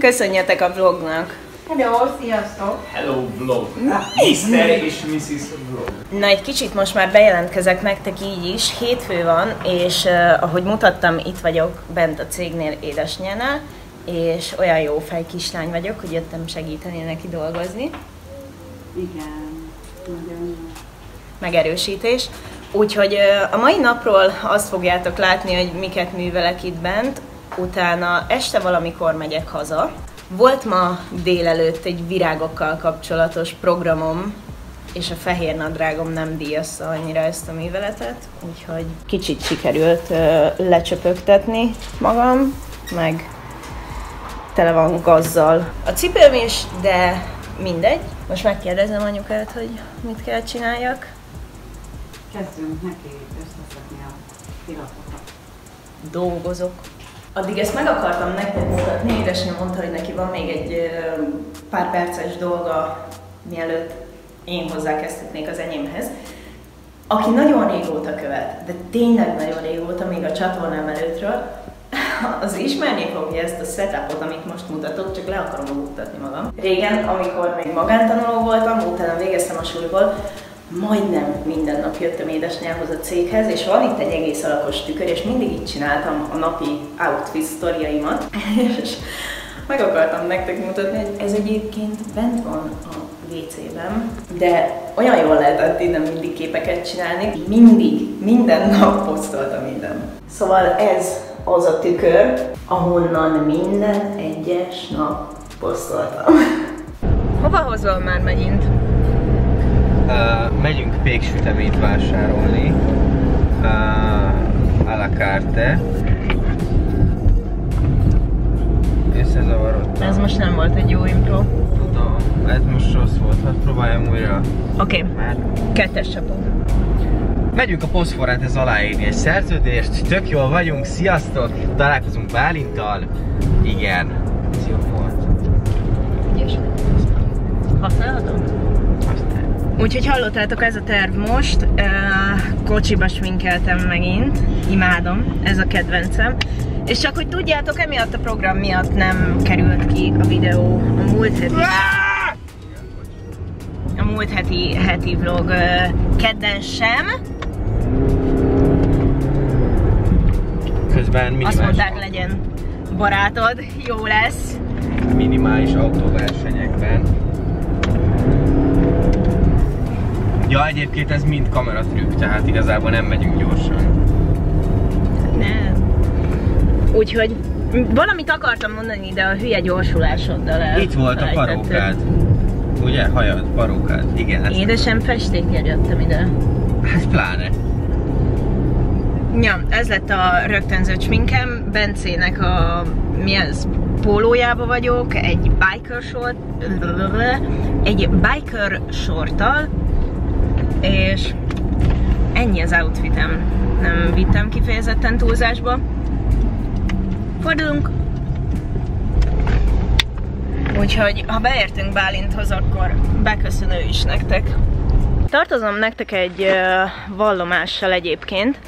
Köszönjetek a vlognak. Hello, sziasztok! Hello vlog. Mr. és Mrs. Vlog. Na egy kicsit most már bejelentkezek nektek így is. Hétfő van, és uh, ahogy mutattam, itt vagyok bent a cégnél édesanyjánál, és olyan jó fej kislány vagyok, hogy jöttem segíteni neki dolgozni. Igen, nagyon jó. megerősítés. Úgyhogy ö, a mai napról azt fogjátok látni, hogy miket művelek itt bent, utána este valamikor megyek haza. Volt ma délelőtt egy virágokkal kapcsolatos programom, és a fehér nadrágom nem díjazza annyira ezt a műveletet, úgyhogy kicsit sikerült lecsöpögtetni magam, meg tele van gazzal. A cipőm is, de mindegy. Most megkérdezem anyukát, hogy mit kell csináljak. Kezdjünk neki összeszedni a pillanatokat. dolgozok. Addig ezt meg akartam nektek mutatni, édesanyám mondta, hogy neki van még egy pár perces dolga, mielőtt én hozzákezdhetnék az enyémhez. Aki nagyon régóta követ, de tényleg nagyon régóta, még a csatornám előttről, az ismerni fogja ezt a setupot, amit most mutatok, csak le akarom mutatni magam. Régen, amikor még magántanuló voltam, utána végeztem a suliból, majdnem minden nap jöttem édesanyához a céghez, és van itt egy egész alakos tükör, és mindig így csináltam a napi outfit sztoriaimat, és meg akartam nektek mutatni, hogy ez egyébként bent van a WC-ben, de olyan jól lehetett innen mindig képeket csinálni, mindig, minden nap posztoltam minden. Szóval ez az a tükör, ahonnan minden egyes nap posztoltam. Hova hozol már megint? Uh, megyünk péksüteményt vásárolni. Uh, a la carte. Összezavarodtam. Ez most nem volt egy jó impro. Tudom, ez most rossz volt, hát próbáljam újra. Oké, okay. Már kettes csapó. Megyünk a Poszforáthez aláírni egy szerződést, tök jól vagyunk, sziasztok! Találkozunk Bálintal. Igen, ez jó volt. Ügyes. Használhatom? Úgyhogy hallottátok, ez a terv most. Kocsiba sminkeltem megint. Imádom, ez a kedvencem. És csak hogy tudjátok, emiatt a program miatt nem került ki a videó a múlt heti. A múlt heti, heti vlog kedden sem. közben Azt minimális, mondták, legyen barátod, jó lesz. minimális autóversenyekben. Ja, egyébként ez mind kameratrükk, tehát igazából nem megyünk gyorsan. Nem. Úgyhogy valamit akartam mondani, de a hülye gyorsulásoddal el. Itt volt a parókád. Ugye? Hajad, parókád. Igen, ezt Édesem festékkel jöttem ide. Hát pláne. Ja, ez lett a rögtönzött sminkem. Bencének a, mi ez, pólójába vagyok, egy biker short, egy biker shorttal, és ennyi az outfitem. Nem vittem kifejezetten túlzásba. Fordulunk! Úgyhogy, ha beértünk Bálinthoz, akkor beköszönő is nektek. Tartozom nektek egy uh, vallomással egyébként.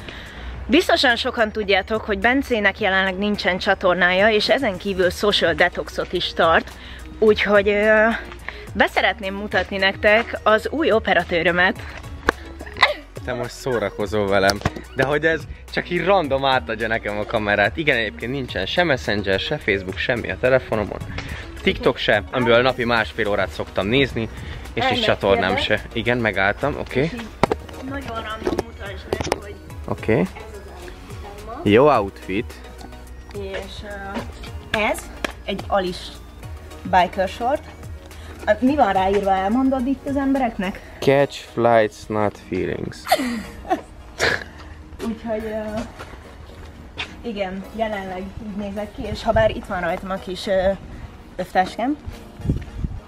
Biztosan sokan tudjátok, hogy Bencének jelenleg nincsen csatornája, és ezen kívül social detoxot is tart. Úgyhogy beszeretném mutatni nektek az új operatőrömet. Te most szórakozol velem. De hogy ez csak így random átadja nekem a kamerát. Igen, egyébként nincsen se Messenger, se Facebook, semmi a telefonomon. TikTok se, amiből napi másfél órát szoktam nézni, és is csatornám se. Igen, megálltam, oké. Okay. Nagyon random mutasd meg, hogy Oké. Okay. ez az outfitem. Jó outfit. És uh, ez egy alis biker short. Uh, Mi van ráírva, elmondod itt az embereknek? Catch flights, not feelings. Úgyhogy uh, igen, jelenleg így nézek ki, és ha bár itt van rajtam a kis uh, övtáskám,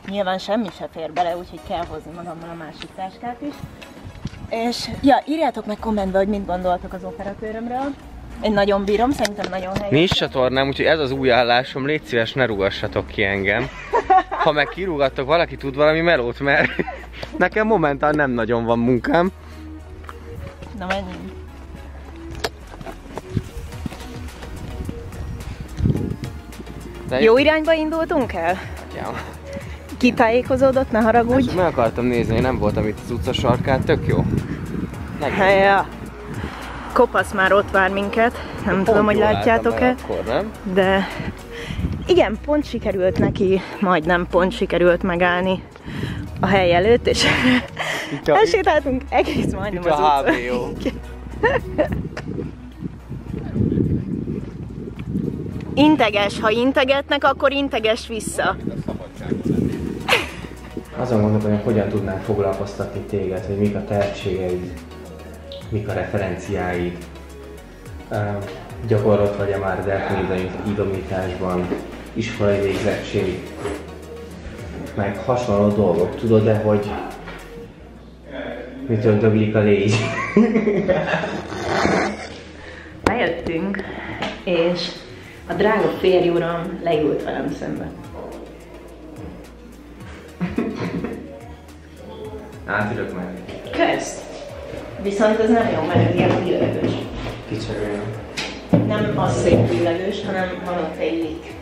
nyilván semmi se fér bele, úgyhogy kell hozni magammal a másik táskát is. És ja, írjátok meg kommentbe, hogy mit gondoltok az operatőrömről. Én nagyon bírom, szerintem nagyon helyes. Nincs csatornám, úgyhogy ez az új állásom, légy szíves, ne rugassatok ki engem. Ha meg kirúgattok, valaki tud valami melót, mert nekem momentán nem nagyon van munkám. Na menjünk. De Jó irányba indultunk el? Ja. Kitájékozódott, ne haragudj. Meg akartam nézni, nem voltam itt az utca sarkán, tök jó. Meg Ja. Kopasz már ott vár minket, nem tudom, hogy látjátok-e, de igen, pont sikerült neki, majdnem pont sikerült megállni a hely előtt, és a, elsétáltunk egész majdnem itt az a. Integes, ha integetnek, akkor integes vissza. Azon gondolkodom, hogy hogyan tudnánk foglalkoztatni téged, hogy mik a tehetségeid, mik a referenciáid. Gyakorlott vagy-e már az elkönyvei idomításban, iskolai végzettség, meg hasonló dolgok. Tudod-e, hogy mitől döglik a légy? Bejöttünk, és a drága férj uram leült velem szembe. Átülök meg. Kösz! Viszont ez nem jó, mert ilyen billegős. Kicserélem. Nem az szép billegős, hanem van ott egy lik.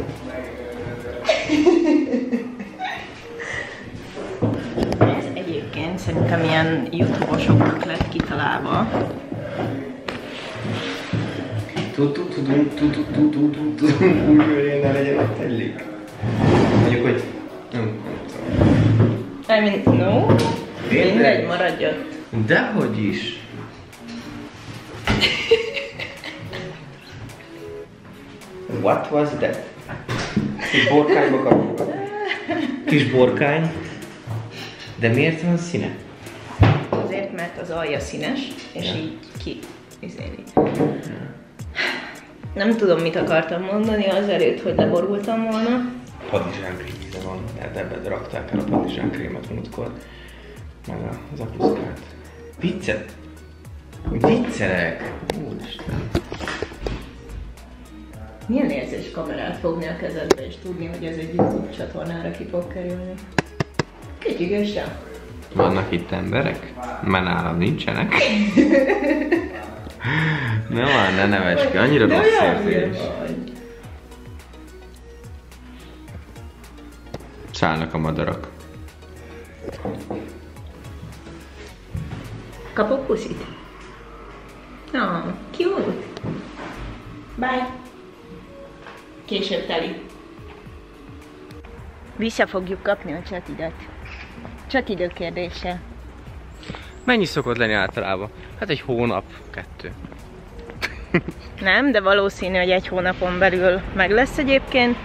Ez egyébként szerintem ilyen youtube-osoknak lett kitalálva. Úgy, ne legyen ott egy lik. Mondjuk, hogy nem, nem tudom. I mean, no? Mindegy, maradj ott. Dehogy is. What was that? Kis borkányba kapcsolat. Kis borkány. De miért van színe? Azért, mert az alja színes, és Ja. így ki izéli. Nem tudom, mit akartam mondani azelőtt, hogy leborultam volna. Padizsánkrém íze van, tehát ebben rakták el a padizsánkrémet múltkor. Meg az apuszkát. Viccet? Viccelek! Úristen. Milyen érzés kamerát fogni a kezedbe és tudni, hogy ez egy YouTube csatornára ki fog kerülni? Kicsigesen. Vannak itt emberek? Már nálam nincsenek. Nem már, ne neves ki, annyira De rossz érzés. Szállnak a madarak. Kapok puszit? No, cute. Bye. Később teli. Vissza fogjuk kapni a csatidat. Csak idő kérdése. Mennyi szokott lenni általában? Hát egy hónap, kettő. Nem, de valószínű, hogy egy hónapon belül meg lesz egyébként.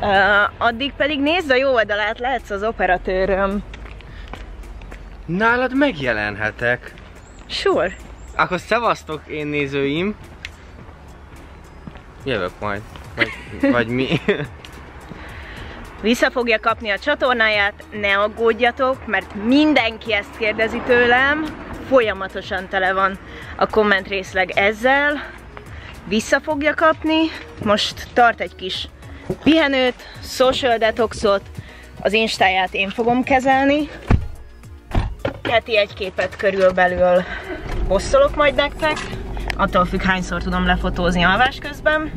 Uh, addig pedig nézd a jó oldalát, lehetsz az operatőröm. Nálad megjelenhetek. Sure. Akkor szevasztok én nézőim. Jövök majd. Vagy, vagy mi? Vissza fogja kapni a csatornáját, ne aggódjatok, mert mindenki ezt kérdezi tőlem. Folyamatosan tele van a komment részleg ezzel. Vissza fogja kapni, most tart egy kis pihenőt, social detoxot, az instáját én fogom kezelni. Heti egy képet körülbelül posztolok majd nektek, attól függ hányszor tudom lefotózni alvás közben.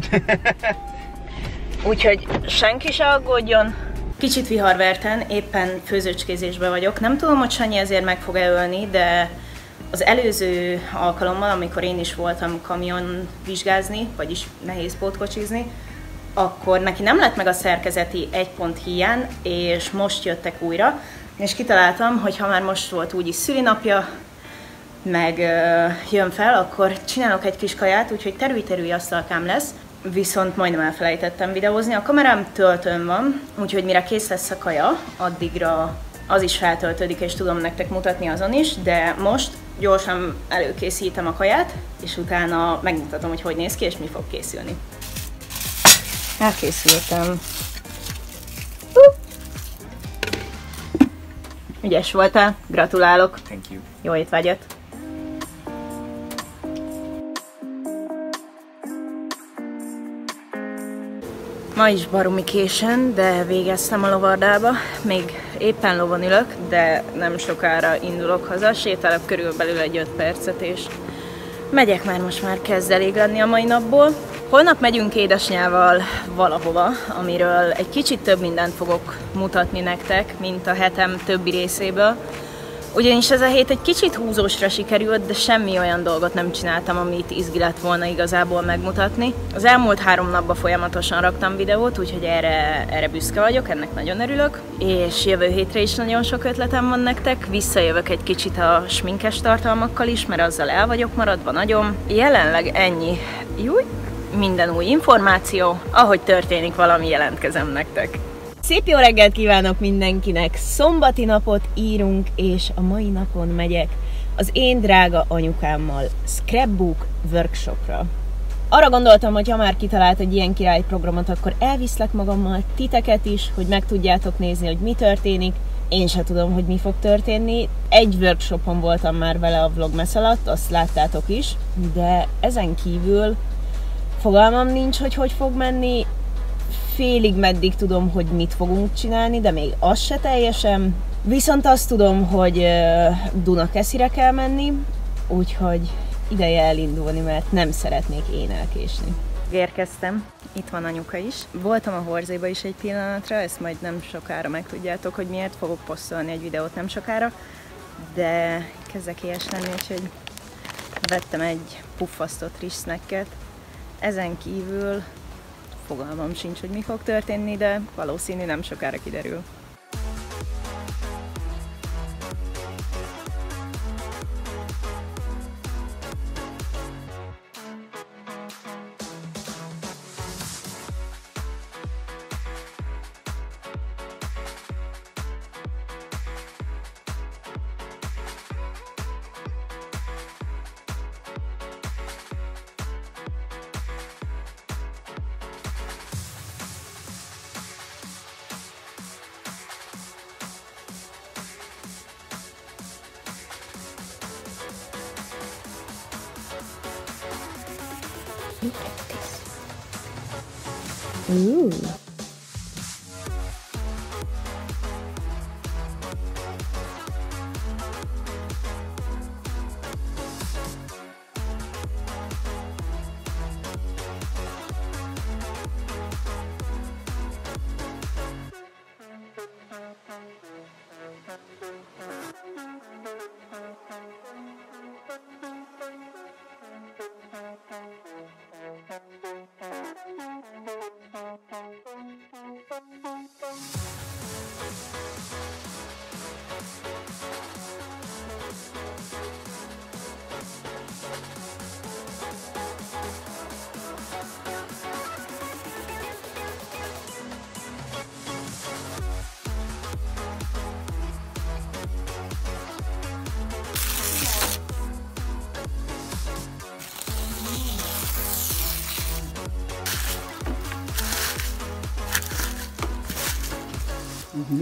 Úgyhogy senki se aggódjon. Kicsit viharverten, éppen főzőcskézésben vagyok. Nem tudom, hogy Sanyi ezért meg fog-e ölni, de az előző alkalommal, amikor én is voltam kamion vizsgázni, vagyis nehéz pótkocsizni, akkor neki nem lett meg a szerkezeti egy pont hiány, és most jöttek újra, és kitaláltam, hogy ha már most volt úgyis szülinapja, meg jön fel, akkor csinálok egy kis kaját, úgyhogy terülj-terülj asztalkám lesz, viszont majdnem elfelejtettem videózni. A kamerám töltőn van, úgyhogy mire kész lesz a kaja, addigra az is feltöltődik, és tudom nektek mutatni azon is, de most gyorsan előkészítem a kaját, és utána megmutatom, hogy hogy néz ki, és mi fog készülni. Elkészültem. Uh! Ügyes voltál, gratulálok. Thank you. Jó étvágyat! Ma is baromi későn, de végeztem a lovardába. Még éppen lovon ülök, de nem sokára indulok haza. Sétálok körülbelül egy 5 percet, és megyek már most már kezd elég lenni a mai napból. Holnap megyünk édesnyával valahova, amiről egy kicsit több mindent fogok mutatni nektek, mint a hetem többi részéből. Ugyanis ez a hét egy kicsit húzósra sikerült, de semmi olyan dolgot nem csináltam, amit izgi lett volna igazából megmutatni. Az elmúlt három napban folyamatosan raktam videót, úgyhogy erre, erre büszke vagyok, ennek nagyon örülök. És jövő hétre is nagyon sok ötletem van nektek. Visszajövök egy kicsit a sminkes tartalmakkal is, mert azzal el vagyok maradva nagyon. Jelenleg ennyi. Júj, minden új információ, ahogy történik valami, jelentkezem nektek. Szép jó reggelt kívánok mindenkinek! Szombati napot írunk, és a mai napon megyek az én drága anyukámmal Scrapbook workshopra. Arra gondoltam, hogy ha már kitalált egy ilyen király programot, akkor elviszlek magammal titeket is, hogy meg tudjátok nézni, hogy mi történik. Én se tudom, hogy mi fog történni. Egy workshopon voltam már vele a vlogmess alatt, azt láttátok is, de ezen kívül fogalmam nincs, hogy hogy fog menni félig meddig tudom, hogy mit fogunk csinálni, de még az se teljesen. Viszont azt tudom, hogy Dunakeszire kell menni, úgyhogy ideje elindulni, mert nem szeretnék én elkésni. Érkeztem, itt van anyuka is. Voltam a Horzéba is egy pillanatra, ezt majd nem sokára megtudjátok, hogy miért fogok posztolni egy videót nem sokára, de kezdek éhes lenni, úgyhogy vettem egy puffasztott rizsnekket. Ezen kívül fogalmam sincs, hogy mi fog történni, de valószínű nem sokára kiderül. Ooh.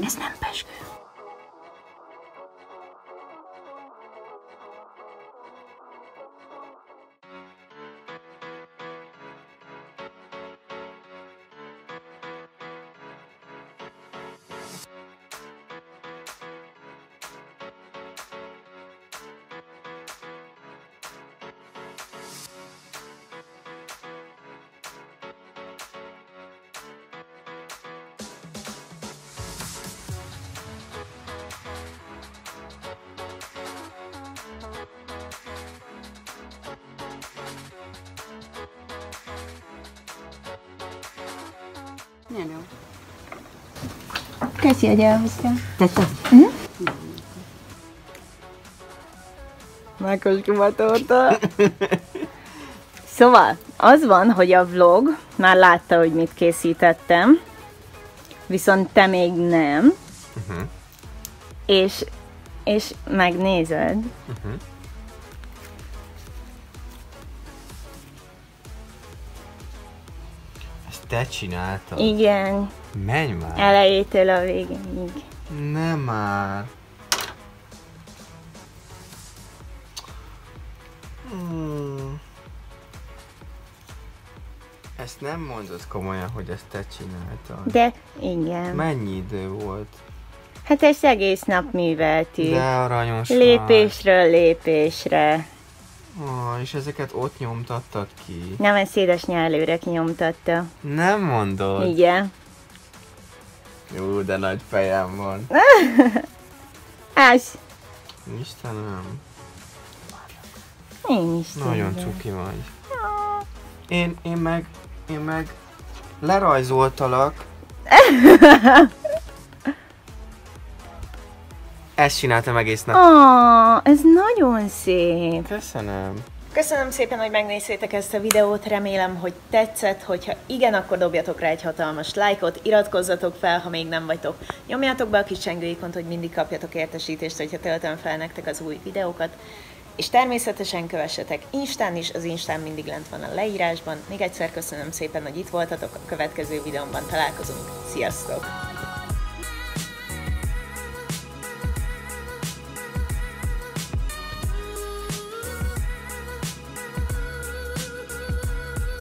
Ez nem peskő. Milyen jó. Köszi, hogy elhoztál. Tetszett? Mákoskuma torta. Szóval, az van, hogy a vlog már látta, hogy mit készítettem, viszont te még nem. Uh-huh. És, és megnézed. Uh-huh. Ezt te csináltad? Igen, Menj már! elejétől a végéig. Nem már! Hmm. Ezt nem mondod komolyan, hogy ezt te csináltad. De igen. Mennyi idő volt? Hát ezt egész nap műveltük. De aranyos. Lépésről lépésre. Oh, és ezeket ott nyomtattad ki. Nem, ez széles nyelőre kinyomtatta. Nem mondod? Igen. Jó, de nagy fejem van. Ez. Istenem, Én is nagyon tudom. cuki vagy. Én, én meg, én meg lerajzoltalak. Ezt csináltam egész nap. Ah, ez nagyon szép. Köszönöm. Köszönöm szépen, hogy megnéztétek ezt a videót, remélem, hogy tetszett, hogyha igen, akkor dobjatok rá egy hatalmas lájkot, iratkozzatok fel, ha még nem vagytok. Nyomjátok be a kis csengőikont, hogy mindig kapjatok értesítést, hogyha töltöm fel nektek az új videókat. És természetesen kövessetek Instán is, az Instán mindig lent van a leírásban. Még egyszer köszönöm szépen, hogy itt voltatok, a következő videómban találkozunk. Sziasztok!